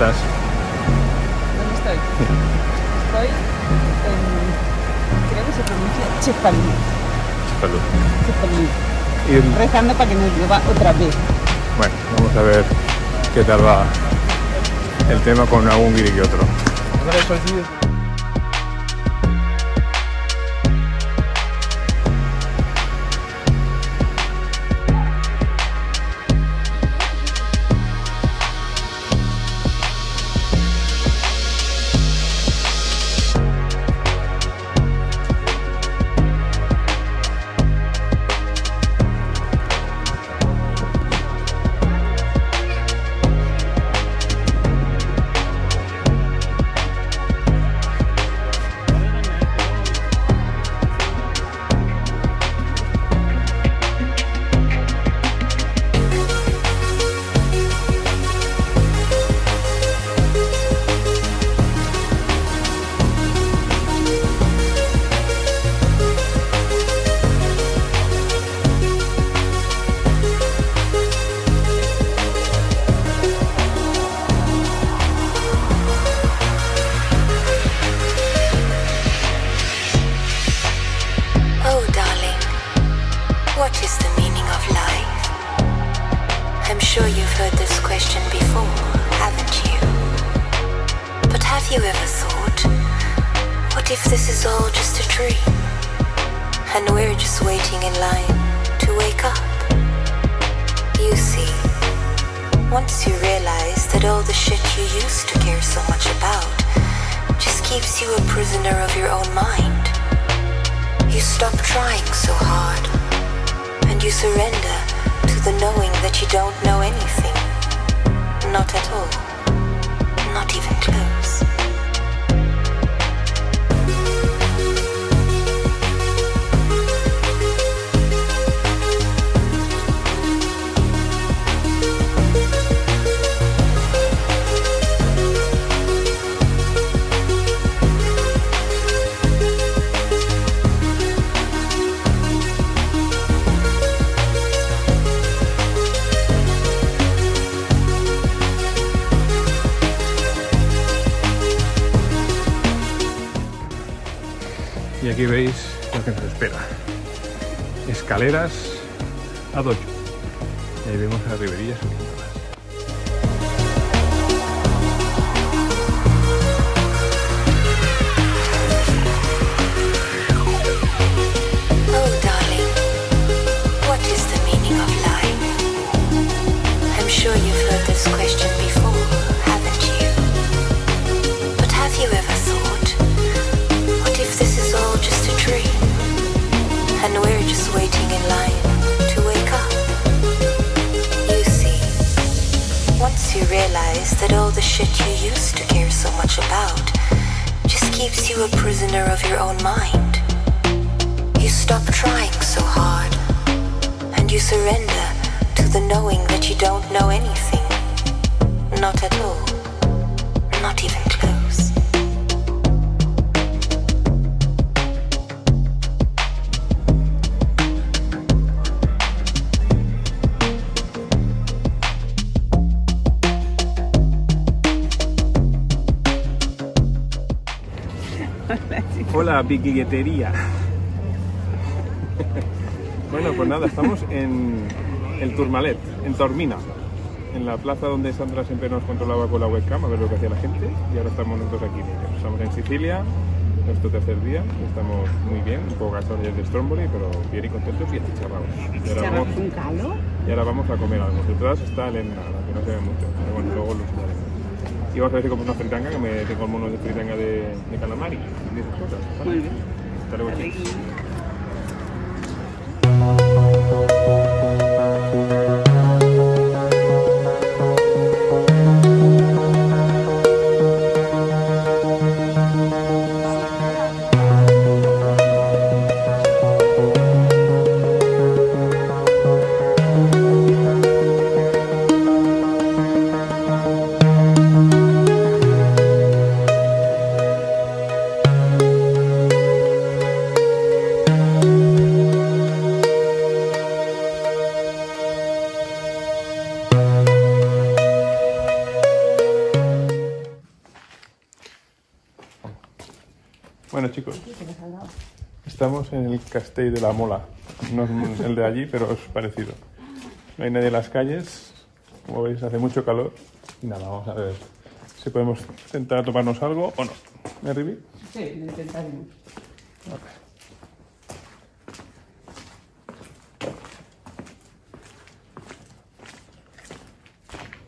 escribí. ¿Dónde estás? ¿Dónde estoy? Estoy en. Creo que se pronuncia Chepalí. Salud. Chepalí. Y, Rezando para que nos llueva otra vez. bueno, vamos a ver qué tal va el tema con algún guiri que otro. I'm sure you've heard this question before, haven't you? But have you ever thought, what if this is all just a dream? And we're just waiting in line to wake up? You see, once you realize that all the shit you used to care so much about just keeps you a prisoner of your own mind. You stop trying so hard and you surrender the knowing that you don't know anything. Not at all. Not even close. Aquí veis lo que nos espera. Escaleras a dojo. Y ahí vemos a. Oh, prisoner of your own mind. You stop trying so hard and you surrender to the knowing that you don't know anything. Not at all. Not even Piquilletería. bueno, pues nada, estamos en el Tourmalet, en Tormina, en la plaza donde Sandra siempre nos controlaba con la webcam a ver lo que hacía la gente y ahora estamos nosotros aquí. Estamos en Sicilia, nuestro tercer día, estamos muy bien, un poco cansados de Stromboli, pero bien y contentos y achicharrados. Y ahora vamos, un calor? y ahora vamos a comer algo. Detrás está Elena, la que no se ve mucho, pero bueno, luego lo. Y vamos a ver si compro una fritanga, que me tengo el mono de fritanga de, de calamari y de esas cosas. ¿vale? Muy bien. Hasta luego, chicos. Castell de la Mola. No es el de allí, pero es parecido. No hay nadie en las calles. Como veis, hace mucho calor. Y nada, vamos a ver si podemos intentar tomarnos algo o no. ¿Me Ribi? Sí, lo intentaremos.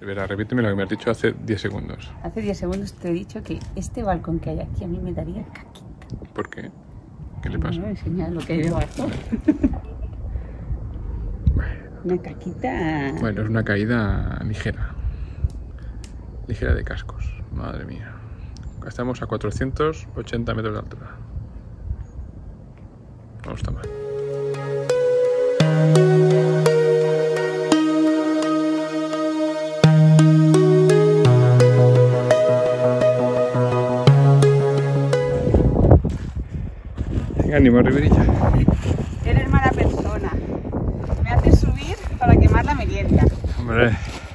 Verá, repíteme lo que me has dicho hace 10 segundos. Hace 10 segundos te he dicho que este balcón que hay aquí a mí me daría caquita. ¿Por qué? ¿Qué le pasa? A enseñar lo que hay debajo. Una caquita. Bueno, es una caída ligera. Ligera de cascos. Madre mía. Estamos a 480 metros de altura. Ánimo, Riverilla. Eres mala persona. Me haces subir para quemar la merienda Hombre,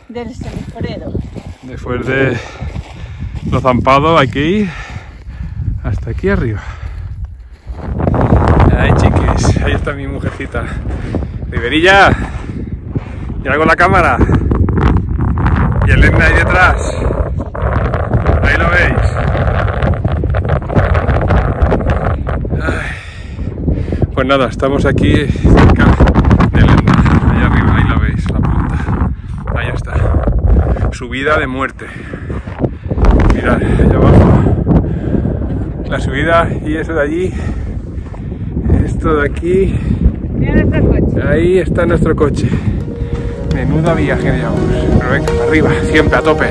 del semiforero. después de lo zampado aquí hasta aquí arriba. Ay, chiquis, ahí está mi mujercita. Riverilla, y hago la cámara. Y Elena ahí detrás. Ahí lo veis. Ay. Pues nada, estamos aquí cerca de Elena. Ahí arriba, ahí la veis, la punta. Ahí está. Subida de muerte. Mirad, allá abajo. La subida y eso de allí. Esto de aquí. Mira nuestro coche. Ahí está nuestro coche. Menuda viaje llevamos. Pero venga, arriba, siempre a tope.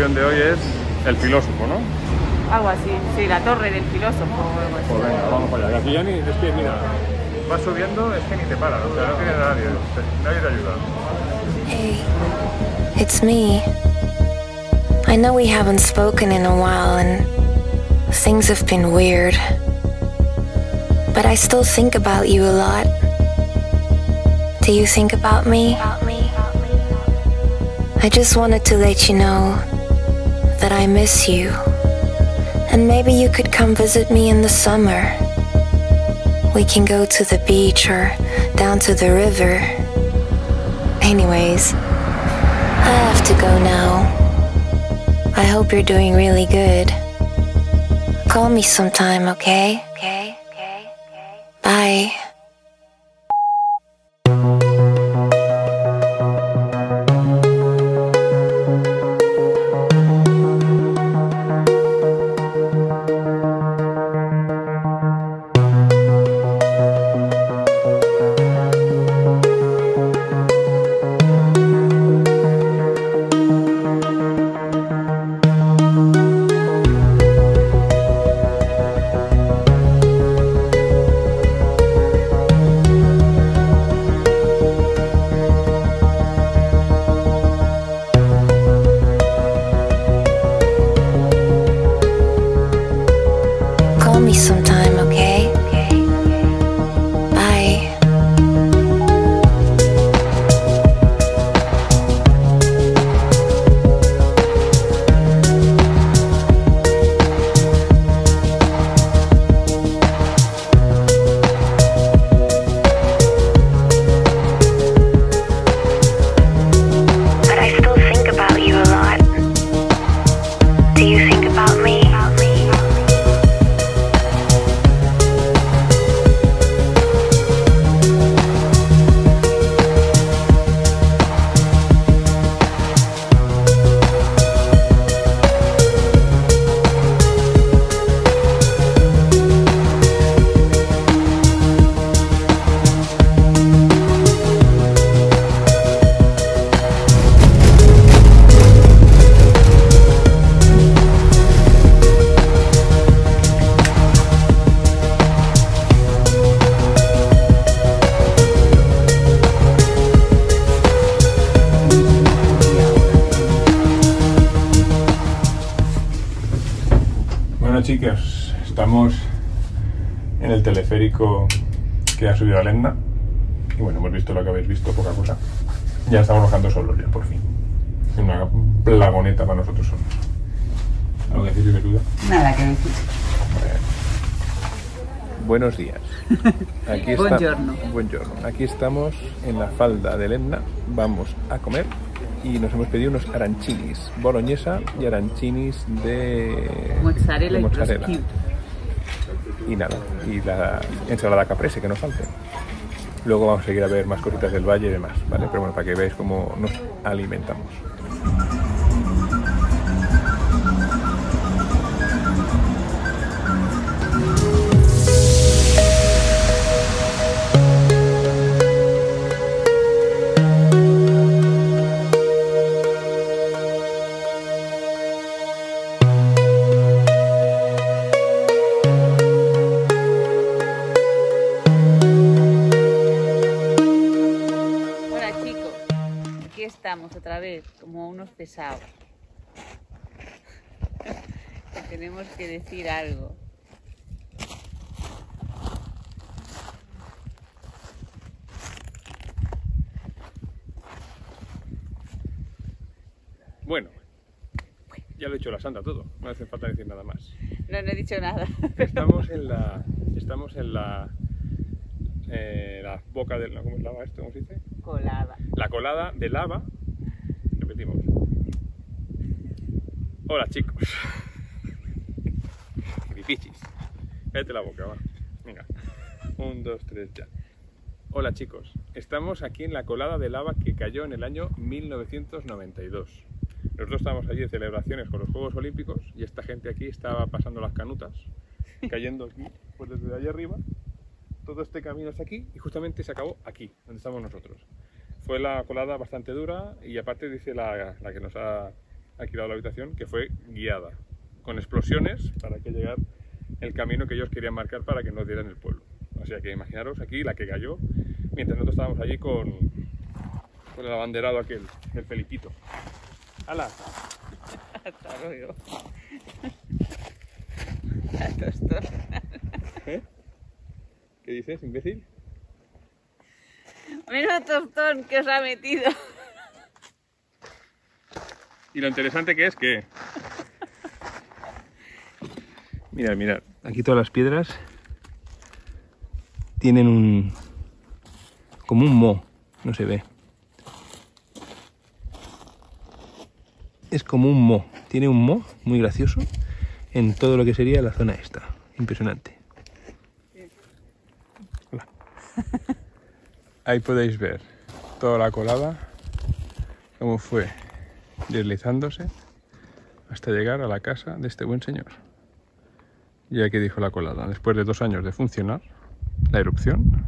La de hoy es el filósofo, ¿no? Algo así. Sí, la torre del filósofo o algo así. Pues venga, vamos para allá. Aquí ya ni. Es que mira, vas subiendo, es que ni te paras. O sea, no tiene nadie. Nadie te ayuda. Hey, it's me. I know we haven't spoken in a while and things have been weird. But I still think about you a lot. Do you think about me? I just wanted to let you know that I miss you. And maybe you could come visit me in the summer. We can go to the beach or down to the river. Anyways, I have to go now. I hope you're doing really good. Call me sometime, okay? Que ha subido a Lenda. Y bueno, hemos visto lo que habéis visto, poca cosa. Ya estamos bajando solos ya, por fin. Una plagoneta para nosotros solos. ¿Algo que decir, Beluda? Nada que decir. Buenos días. Aquí está- Buongiorno. Buongiorno. Aquí estamos en la falda del Etna. Vamos a comer y nos hemos pedido unos arancinis boloñesa y arancinis de Mozzarella de y mozzarella. prosciutto. Y nada, y la ensalada caprese que nos falte. Luego vamos a seguir a ver más cositas del valle y demás, ¿vale? Pero bueno, para que veáis cómo nos alimentamos. Que tenemos que decir algo. Bueno, ya lo he hecho la santa todo, no hace falta decir nada más. No, no he dicho nada. Estamos en la. Estamos en la. eh, la boca del. ¿Cómo es lava esto? ¿Cómo se dice? Colada. La colada de lava. Hola chicos. Difícil. Cállate la boca, va. Venga. Un, dos, tres, ya. Hola chicos. Estamos aquí en la colada de lava que cayó en el año 1992. Nosotros estábamos allí de celebraciones con los Juegos Olímpicos y esta gente aquí estaba pasando las canutas, cayendo aquí, pues desde allá arriba. Todo este camino hasta aquí y justamente se acabó aquí, donde estamos nosotros. Fue la colada bastante dura y aparte dice la, la que nos ha alquilado la habitación que fue guiada, con explosiones para que llegar el camino que ellos querían marcar para que nos dieran el pueblo. O sea que imaginaros aquí la que cayó mientras nosotros estábamos allí con, con el abanderado aquel, el Felipito. ¡Hala! Hasta luego. ¿Eh? ¿Qué dices, imbécil? Menudo tostón que os ha metido. Y lo interesante que es que... Mirad, mirad. Aquí todas las piedras tienen un... como un mo. No se ve. Es como un mo. Tiene un mo muy gracioso en todo lo que sería la zona esta. Impresionante. Hola. Ahí podéis ver toda la colada, cómo fue deslizándose hasta llegar a la casa de este buen señor. Y aquí dijo la colada, después de dos años de funcionar, la erupción,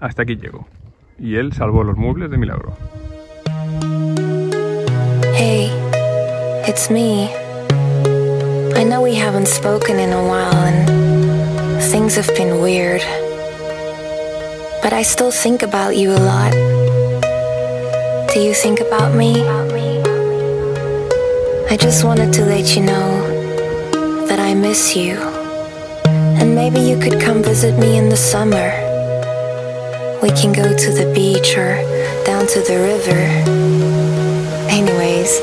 hasta aquí llegó. Y él salvó los muebles de milagro. Hey, it's me. I know we haven't spoken in a while and things have been weird. But I still think about you a lot. Do you think about me? I just wanted to let you know that I miss you. And maybe you could come visit me in the summer. We can go to the beach or down to the river. Anyways,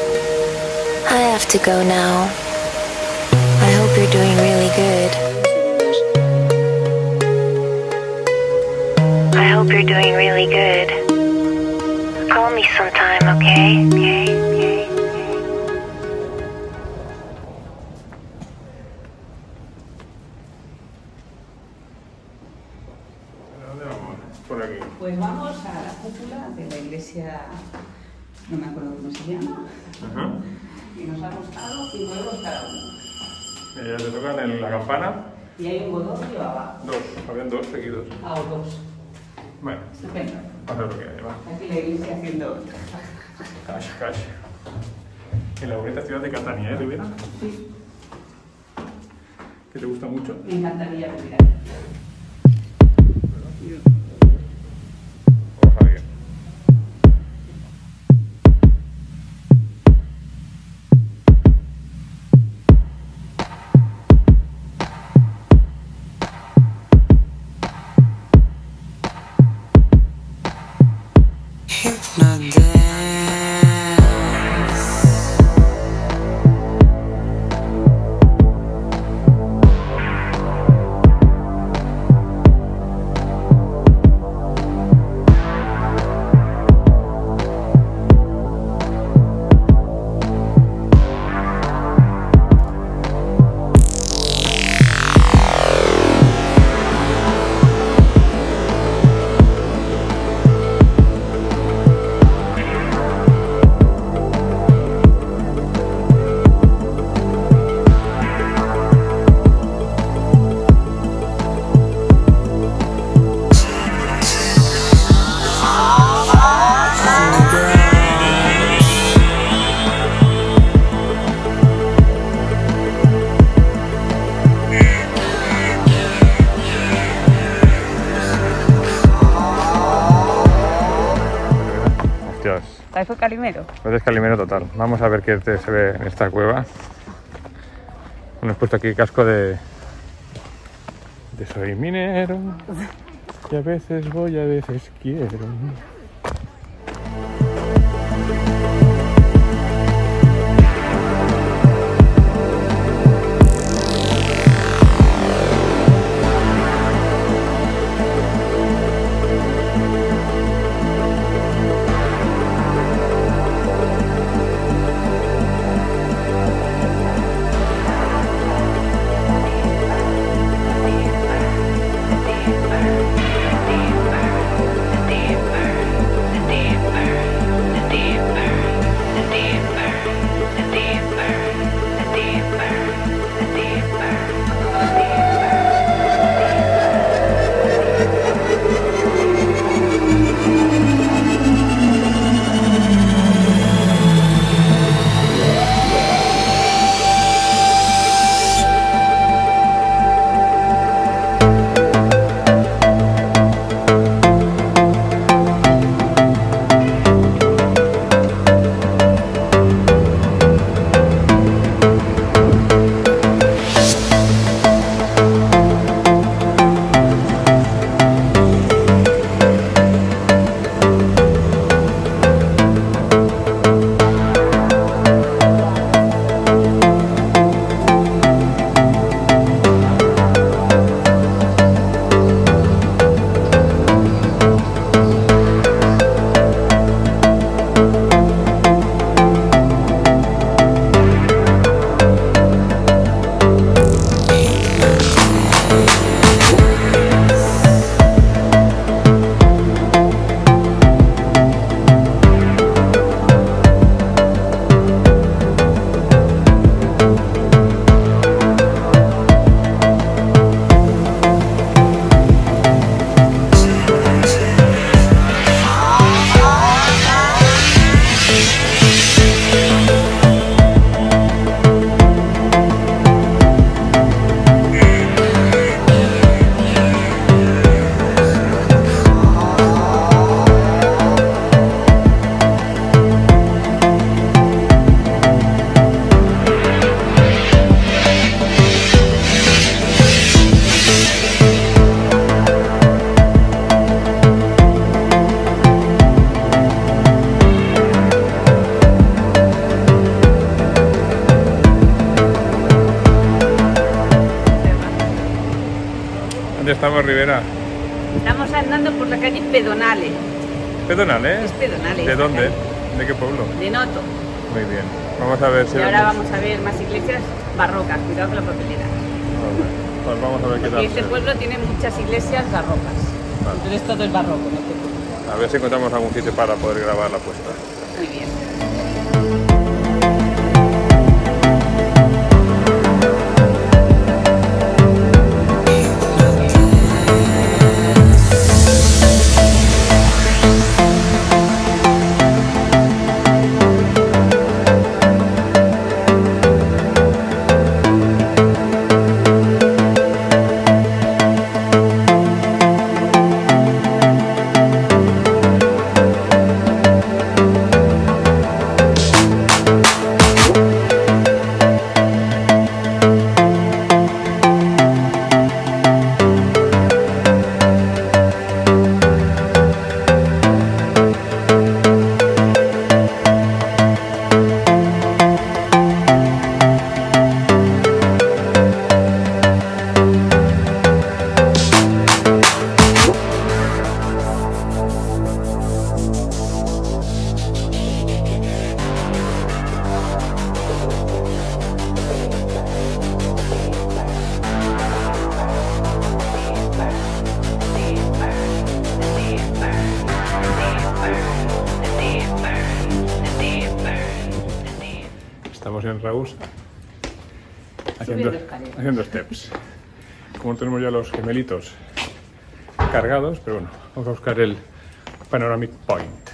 I have to go now. I hope you're doing really good. I hope you're doing really good. Call me sometime, okay? Okay, cómo se llama, y nos ha costado 5 euros cada uno. Ya te tocan en la campana. Y hay un bodorrio abajo, Dos, habían dos seguidos. a o dos. Bueno, Estupendo. pasa lo que hay, va. Aquí la iglesia haciendo Cash, cash. En la bonita ciudad de Catania, ¿eh, Rivera? Sí, Que te gusta mucho. me encantaría mirar. Parece Calimero. Pues Calimero total. Vamos a ver qué se ve en esta cueva. Bueno, he puesto aquí casco de. de soy minero. Y a veces voy, a veces quiero. Pedonal, ¿eh? Es. ¿De dónde? ¿De qué pueblo? De Noto. Muy bien. Vamos a ver si Y ahora vemos- vamos a ver más iglesias barrocas. Cuidado con la papelera. Vale. Pues vamos a ver qué tal. Este pueblo tiene muchas iglesias barrocas. Vale. Entonces todo es barroco, no te preocupes. A ver si encontramos algún sitio para poder grabar la puesta. Muy bien. Haciendo, steps. Como tenemos ya los gemelitos cargados, pero bueno, vamos a buscar el Panoramic Point.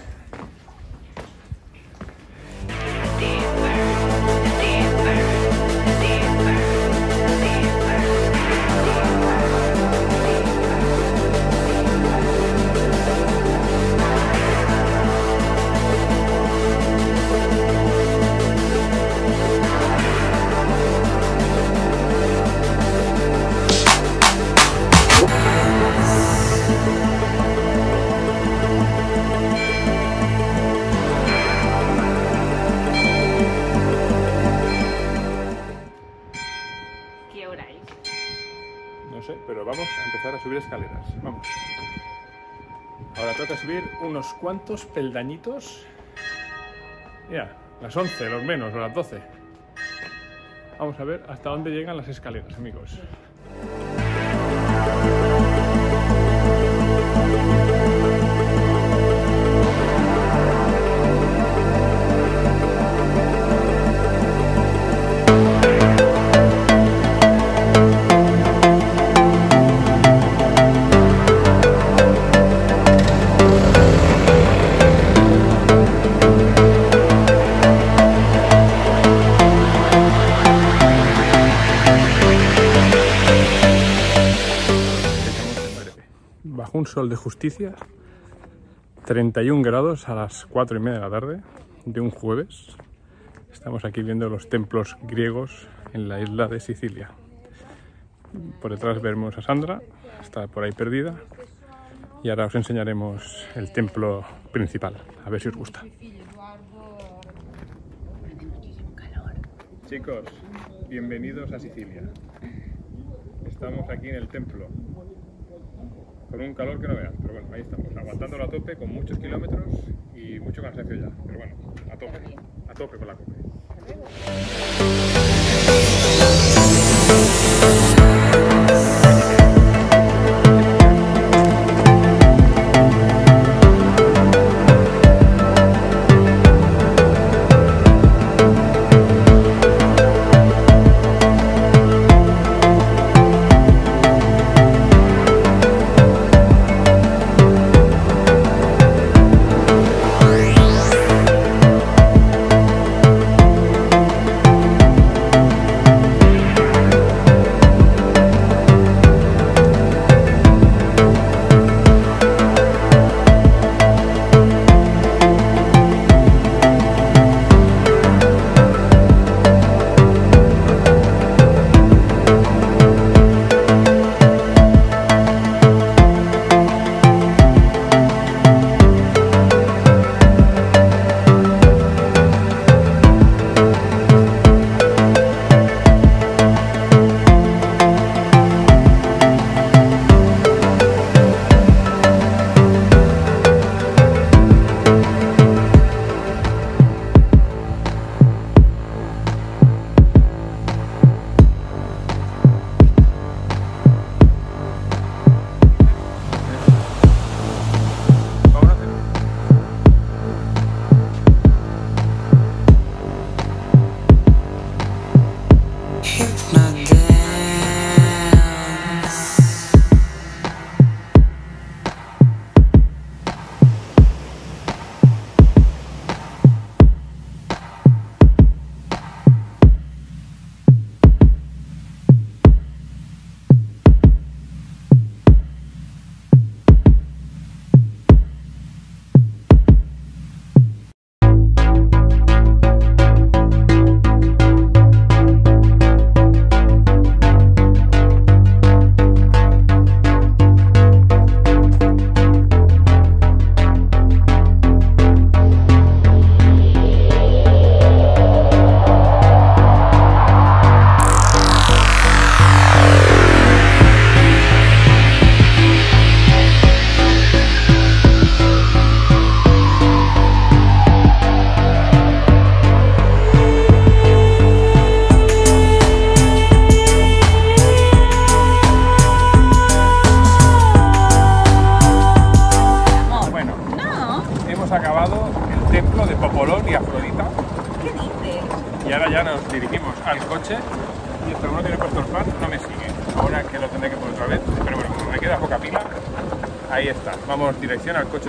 Vamos a empezar a subir escaleras. Vamos. Ahora toca subir unos cuantos peldañitos. Ya, las 11, los menos, o las 12. Vamos a ver hasta dónde llegan las escaleras, amigos. Un sol de justicia, 31 grados a las 4 y media de la tarde de un jueves. Estamos aquí viendo los templos griegos en la isla de Sicilia. Por detrás vemos a Sandra, está por ahí perdida. Y ahora os enseñaremos el templo principal, a ver si os gusta. Chicos, bienvenidos a Sicilia. Estamos aquí en el templo, con un calor que no veas, pero bueno, ahí estamos, aguantándolo a tope con muchos kilómetros y mucho cansancio ya, pero bueno, a tope, a tope con la cope. Dirección al coche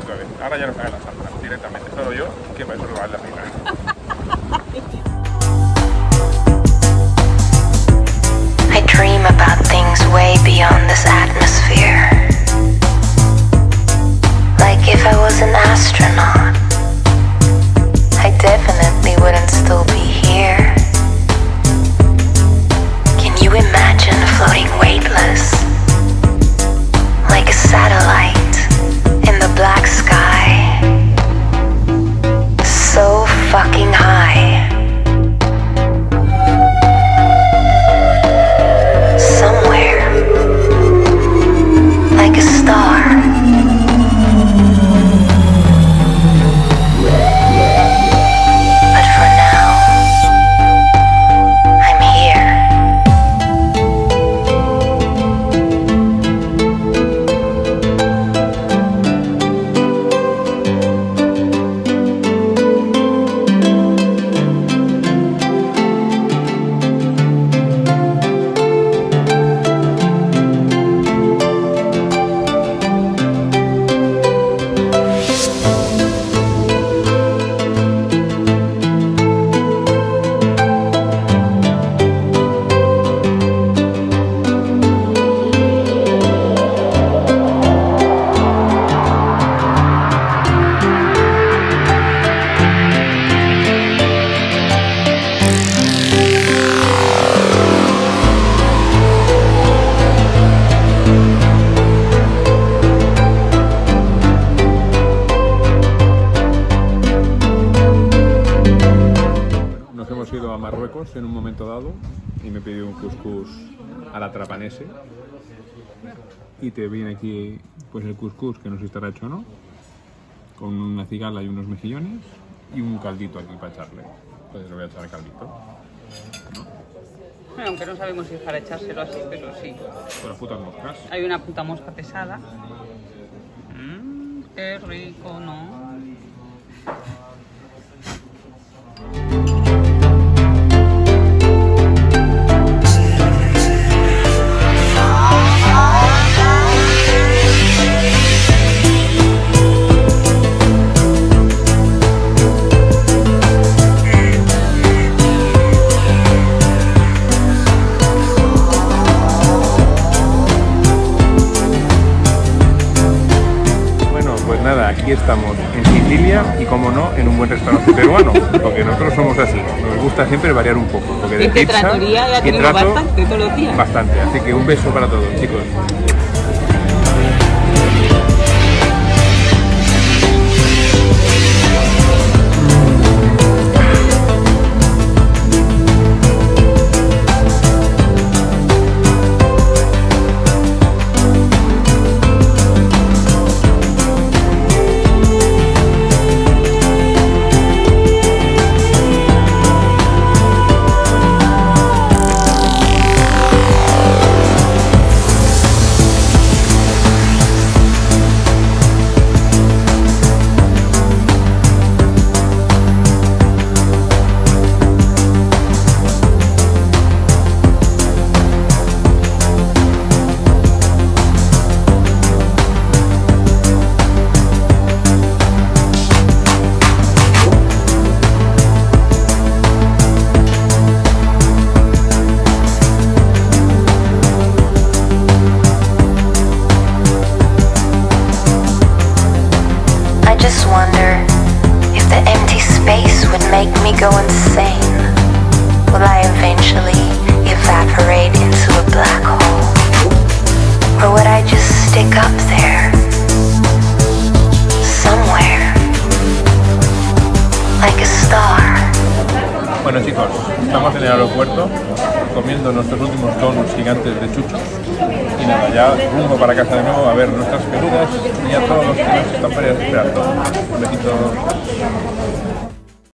Y te viene aquí pues el couscous, que no sé si estará hecho o no, con una cigala y unos mejillones y un caldito aquí para echarle. Entonces le voy a echar el caldito. Bueno, aunque no sabemos si es para echárselo así, pero sí. Con las putas moscas. Hay una puta mosca pesada. Mmm, qué rico, ¿no? Peruano, porque nosotros somos así, nos gusta siempre variar un poco. Porque de Y que pizza ya y tenemos trato, bastante todos los días. Bastante, así que un beso para todos, chicos.